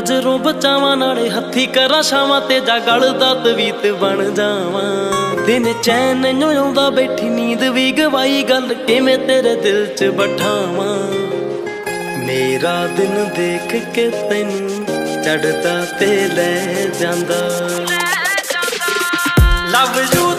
ਨਜ਼ਰੋਂ ਬਚਾਵਾਂ ਨਾਲੇ ਹੱਥੀ ਕਰਾਂ ਸ਼ਾਵਾਂ ਤੇ ਜਾ ਗਲ ਦਾ ਤਵੀਤ ਬਣ ਜਾਵਾਂ। ਦਿਨ ਚੈਨ ਨਹੀਂ ਆਉਂਦਾ ਬੈਠੀ ਨੀਂਦ ਵੀ ਗਵਾਈ ਗੱਲ ਕਿਵੇਂ ਤੇਰੇ ਦਿਲ 'ਚ ਬਠਾਵਾਂ। ਮੇਰਾ ਦਿਨ ਦੇਖ ਕੇ ਤੈਨੂੰ ਚੜਦਾ ਤੇ ਲੈ ਜਾਂਦਾ। Love you